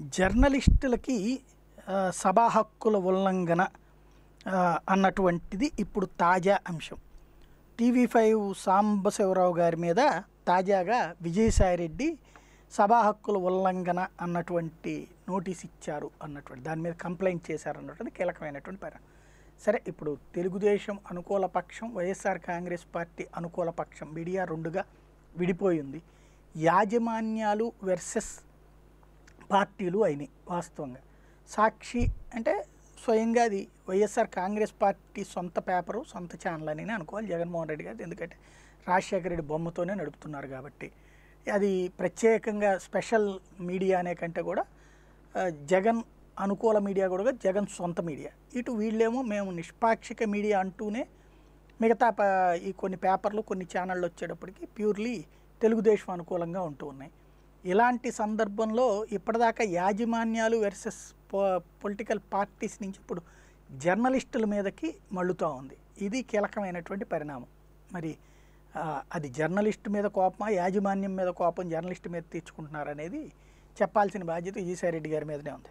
జర్నలిస్టులకి సభా హక్కుల ఉల్లంఘన అన్నటువంటిది ఇప్పుడు తాజా అంశం. టీవీ ఫైవ్ సాంబశివరావు గారి మీద తాజాగా విజయసాయిరెడ్డి సభా హక్కుల ఉల్లంఘన అన్నటువంటి నోటీస్ ఇచ్చారు అన్నటువంటి దాని మీద కంప్లైంట్ చేశారు అన్నటువంటి కీలకమైనటువంటి పరిణామం సరే ఇప్పుడు తెలుగుదేశం అనుకూల పక్షం వైఎస్ఆర్ కాంగ్రెస్ పార్టీ అనుకూల పక్షం మీడియా రెండుగా విడిపోయింది. యాజమాన్యాలు వెర్సెస్ పార్టీలు అయినాయి వాస్తవంగా. సాక్షి అంటే స్వయంగా అది వైఎస్ఆర్ కాంగ్రెస్ పార్టీ సొంత పేపరు సొంత ఛానల్ అని అనుకోవాలి జగన్మోహన్ రెడ్డి గారు. ఎందుకంటే రాజశేఖర రెడ్డి బొమ్మతోనే నడుపుతున్నారు కాబట్టి. అది ప్రత్యేకంగా స్పెషల్ మీడియా అనే కంటే కూడా జగన్ అనుకూల మీడియా కూడా జగన్ సొంత మీడియా. ఇటు వీళ్ళేమో మేము నిష్పాక్షిక మీడియా అంటూనే మిగతా ఈ కొన్ని పేపర్లు కొన్ని ఛానళ్ళు వచ్చేటప్పటికి ప్యూర్లీ తెలుగుదేశం అనుకూలంగా ఉంటూ ఉన్నాయి. ఇలాంటి సందర్భంలో ఇప్పటిదాకా యాజమాన్యాలు వెర్సెస్ పొలిటికల్ పార్టీస్ నుంచి ఇప్పుడు జర్నలిస్టుల మీదకి మళ్ళుతూ ఉంది. ఇది కీలకమైనటువంటి పరిణామం. మరి అది జర్నలిస్ట్ మీద కోపమా యాజమాన్యం మీద కోపం జర్నలిస్ట్ మీద తీర్చుకుంటున్నారనేది చెప్పాల్సిన బాధ్యత విజయసాయిరెడ్డి గారి మీదనే ఉంది.